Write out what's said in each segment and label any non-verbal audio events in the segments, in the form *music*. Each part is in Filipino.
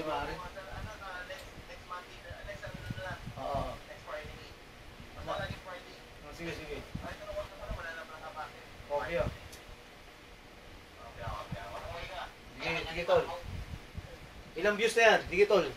si Mari. Oo. Oh, sige, sige. Okay, oh. Sige, sige, tol. Ilang views na yan? Sige, tol.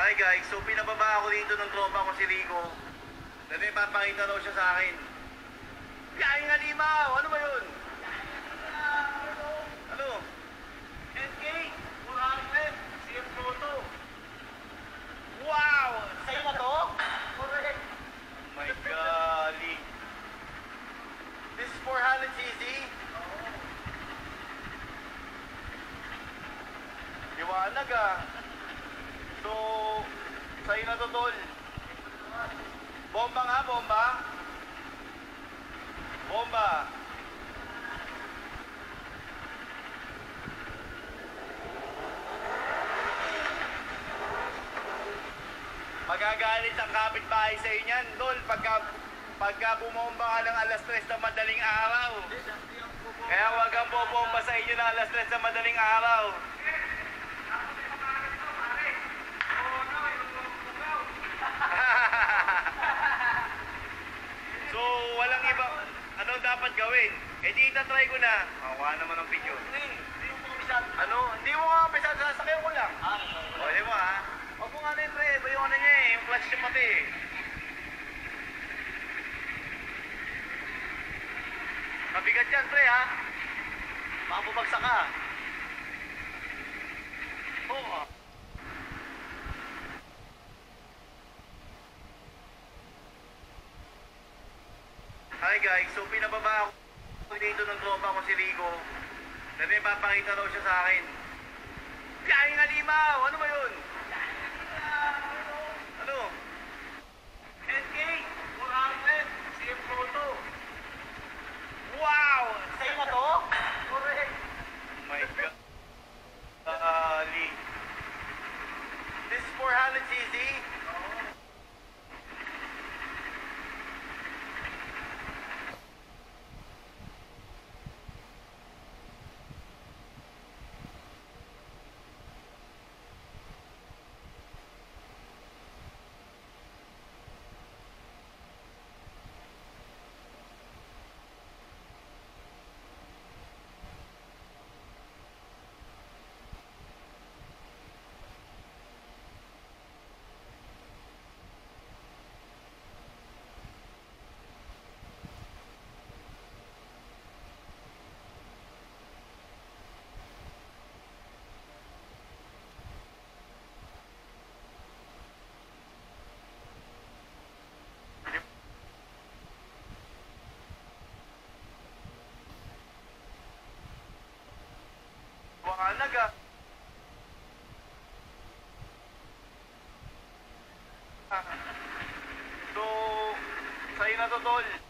Hi guys, so pinababa ako dito ng tropa ko si Rico. May papakita daw siya sa akin. Yaing halimaw! Ano ba yun? Ano? NK? 400? CM Photo? Wow! Sa'yo na to? Correct. My golly. This is 400cc? Liwanag ah. So, sa'yo na to. Bomba nga, bomba. Bomba. Magagalit ang kapitbahay sa inyan, tol, pagka, pagka bumomba ka ng alas 3 na madaling araw. Kaya huwag kang bobomba sa inyo ng alas 3 na madaling araw. so, walang iba. Ano dapat gawin? Eh di itatry ko na. Makuha naman ang video. Ano? Hindi mo nga pisat. Sasakyan ko lang. O, di mo ha? Huwag mo nga na yung pre. Iba yung ano niya eh. Yung clutch niya pati eh. Mabigat yan pre ha. Baka bumagsak ka. Oo. Hi guys, so pinababa ako dito ng tropa ko si Rico. Dahil may papakita daw siya sa akin. Yaing halimaw! Ano ba yun? Ano? NK? 400? CM Photo? Wow! Sa'yo na to? Correct. My God. Ali. This is 400cc? Wanganag Nase 0.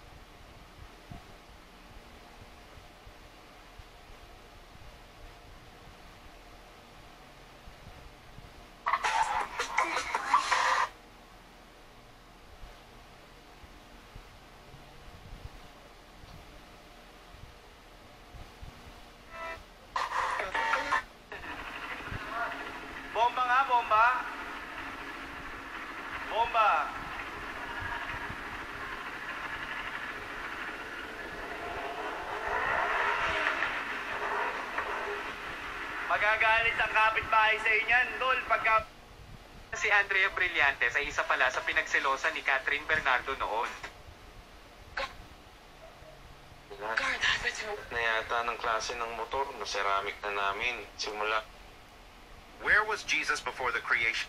Magagalit ang kapitbahay sa inyan, tol, pagka... Si Andrea Brillantes ay isa pala sa pinagselosa ni Catherine Bernardo noon. na yata ng klase ng motor na ceramic na namin simula Where was Jesus before the creation?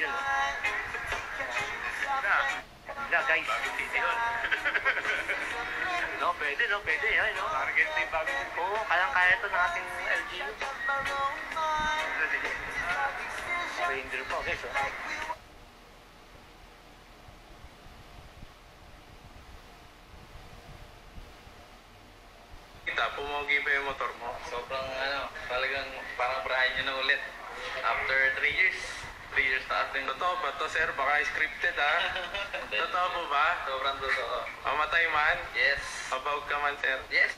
Wala, guys. No, pwede, no? Pwede, ay, no? Parang ganito yung bago. Oo, kayang-kaya ito ng ating LGU. Ranger pa, guys. Oh. Kita, pumogi pa yung motor mo. Sobrang ano, talagang parang brand nyo na ulit. After 3 years. 3 years na ating Totoo ba to, sir? Baka scripted, ha? *laughs* Totoo po ba? Sobrang totoo. Mamatay man? Yes. Abawag ka man, sir? Yes.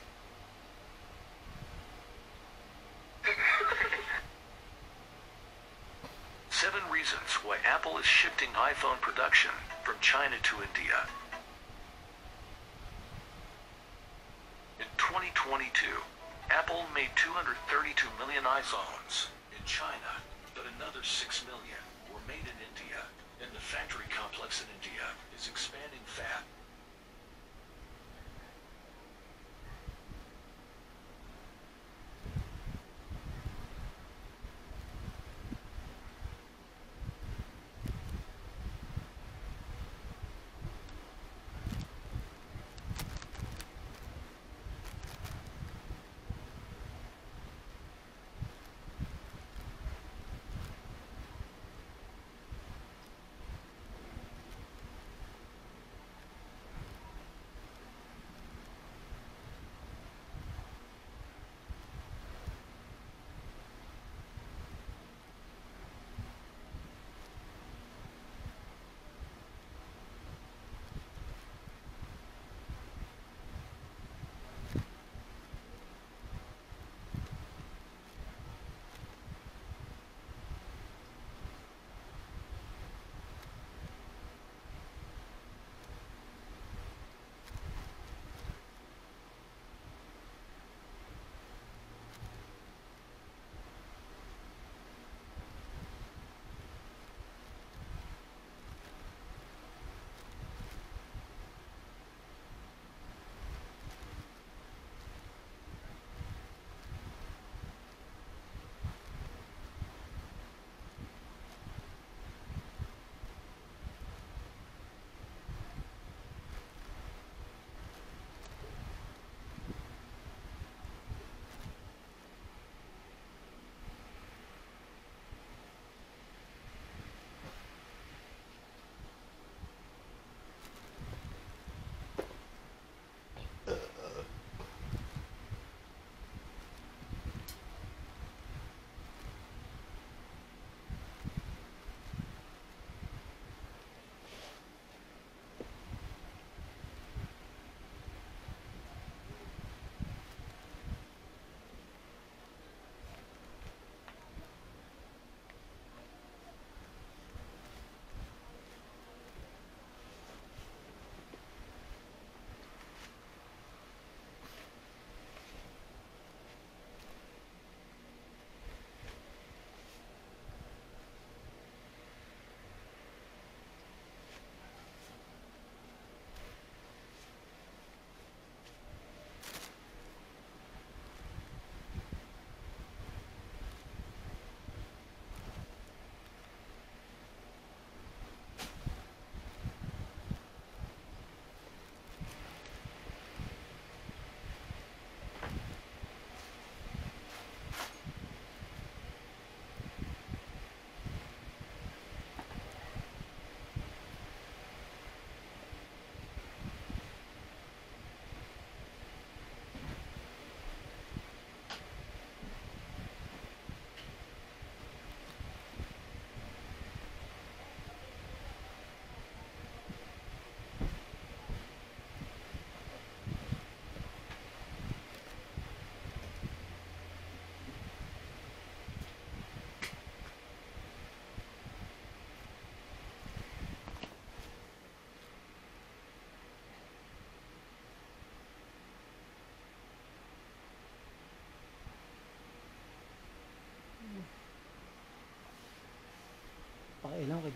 *laughs* Seven reasons why Apple is shifting iPhone production from China to India. In 2022, Apple made 232 million iPhones in China, but another 6 million were made in India, and the factory complex in India is expanding fast.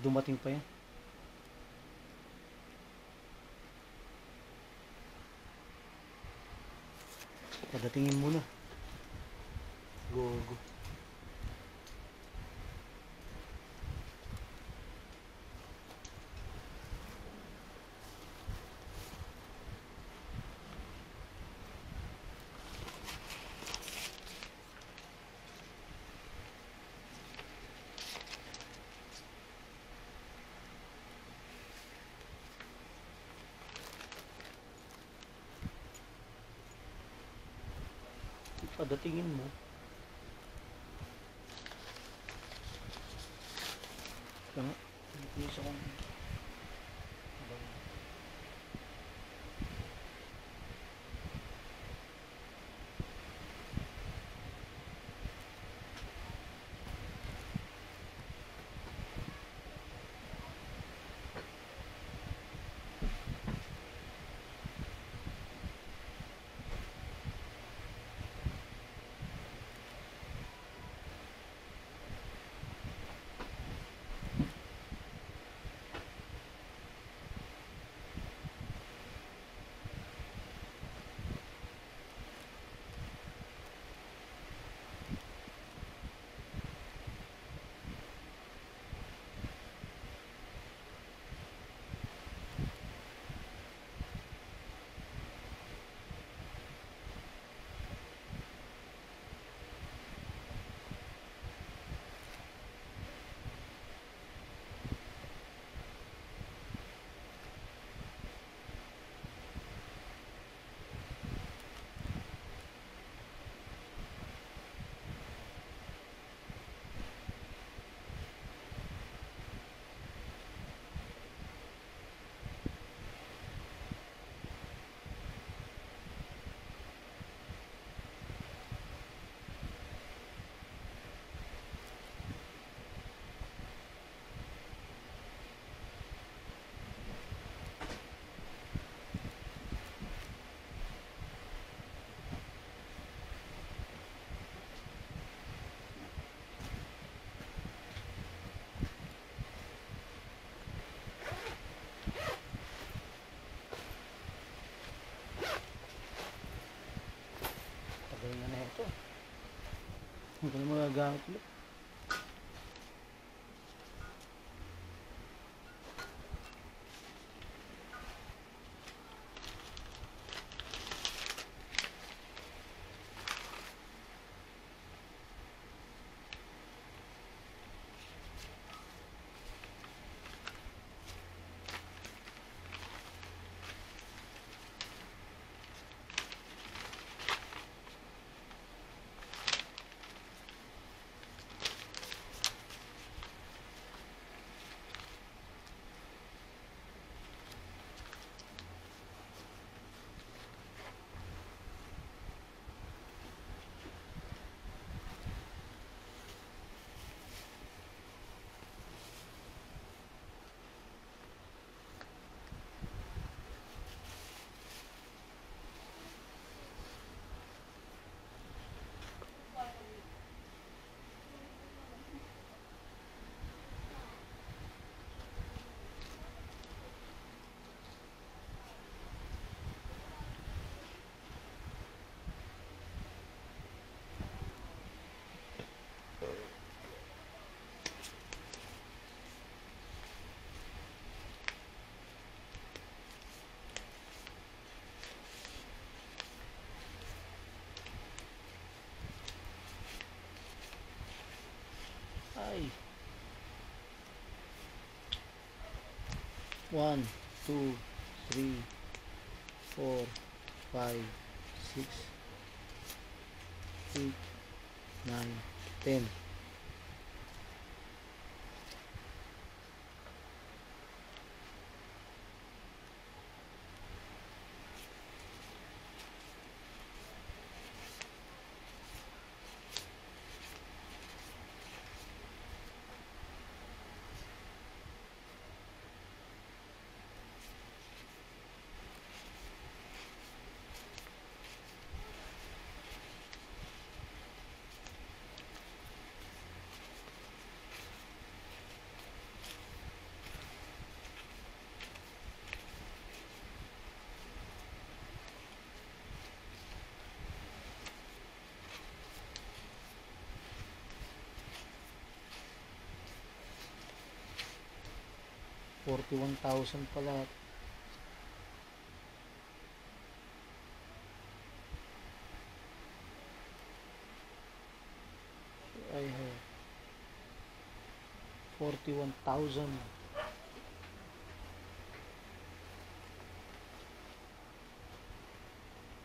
Dumating pa yan. Padatingin muna. Go, go. Padatingin mo. Kaya nga, hindi Hindi ko Ay. One, two, three, four, five, six, eight, nine, ten. 41,000 pala. Have 41,000